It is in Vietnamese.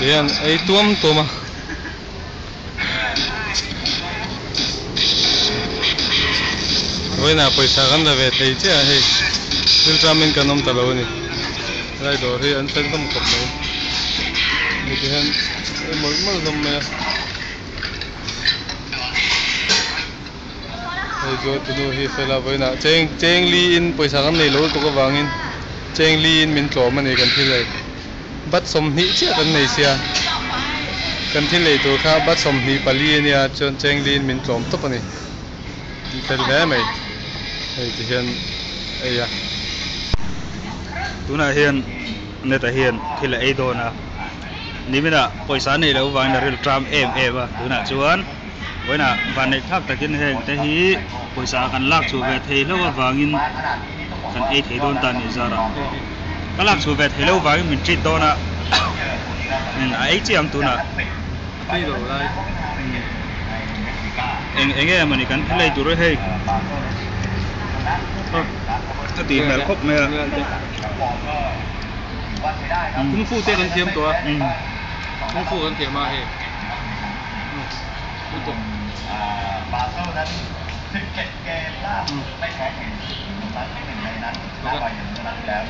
Ayan, ay tuwam tuma. Oi na paisa kan da ve thei che he. Sil tramin kanom talo ni. Rai do he an sen kam kop mai. Ni ti han ai mal mal dom me. Ai jo tu nu hi fela voi na cheng cheng li in paisa kan nei lo to ko wangin. Cheng li in min tlo man ni kan thil lai bắt som hi chia kan nei sia cần thiết lấy tu khác bắt som hi pali ania chon cheng lin min tlom to pani ti fel ve mai hiện ti hian ei ya tuna hian ne ta hian thi la ei do na ni mina poisa nei lo wang na ril tram em em à. A tuna chuan với là vàng này khác tại kinh hệ thế hí buổi sáng ăn lạc chủ về thế lúc vàng in. Cần ấy thế đôn tàn như ra rồi chu ve thei lo wangin min treat do na in a ei chiam tuna ที่เราได้ eng eng em mani kan thilei tur hei ta ti mel khop me คุณฟูเต้กันเทียมตัว อืม คุณฟูกันเทียมมาเฮ้คุณตัว บาเซลนั้น17เกมล่าสุดไม่แพ้แข่งนัดที่หนึ่งในนั้นชนะไปอย่างนัดที่แล้ว